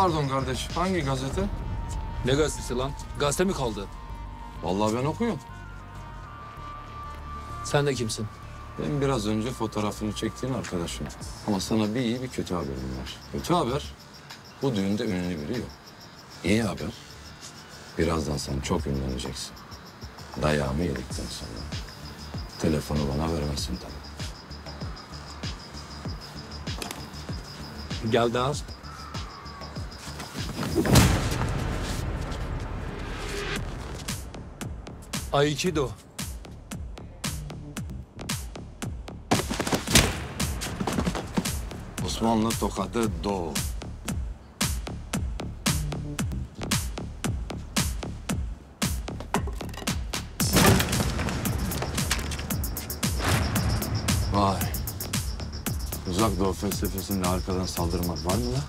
Pardon kardeş, hangi gazete? Ne gazetesi lan? Gazete mi kaldı? Vallahi ben okuyorum. Sen de kimsin? Ben biraz önce fotoğrafını çektiğin arkadaşım. Ama sana bir iyi bir kötü haberim var. Kötü haber, bu düğünde ünlü biri yok. İyi haber, birazdan sen çok ünleneceksin. Dayağımı yedikten sonra. Telefonu bana vermezsin tabii. Gel daha. Aikido. Osmanlı tokadı doğu. Vay. Uzak doğu felsefesinde arkadan saldırmak var mı la?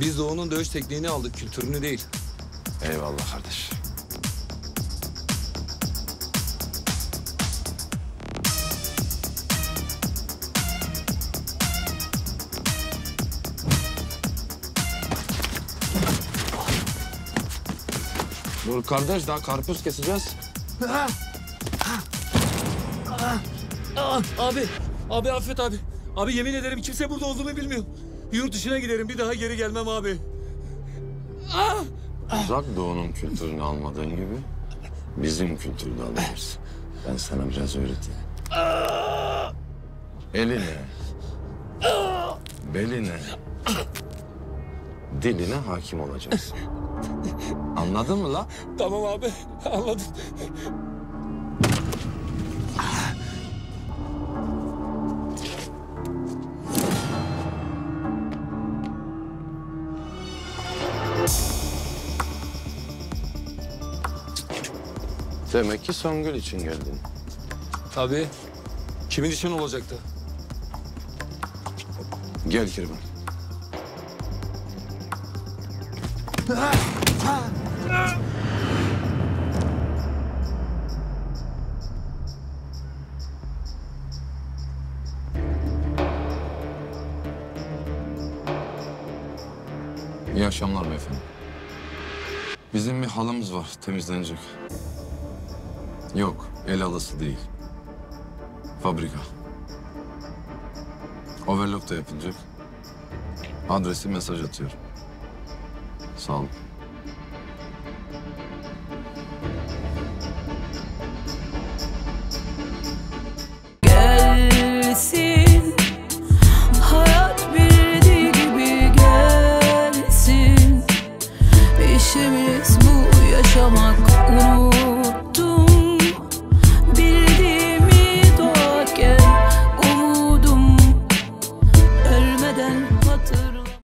Biz de onun dövüş tekniğini aldık, kültürünü değil. Eyvallah kardeş. Dur kardeş daha karpuz keseceğiz. Aa, abi, abi affet abi. Abi yemin ederim kimse burada olduğumu bilmiyor. Yurt dışına giderim, bir daha geri gelmem abi. Uzak doğunun kültürünü almadığın gibi bizim kültürünü alıyoruz. Ben sana biraz öğreteyim. Eline, beline, diline hakim olacaksın. Anladın mı la? Tamam abi, anladım. Demek ki Songül için geldin. Tabii. Kimin için olacaktı? Gel Kirvan. İyi akşamlar beyefendi. Bizim bir halımız var, temizlenecek. Yok, el halısı değil. Fabrika. Overlock da yapılacak. Adresi mesaj atıyorum. 哦。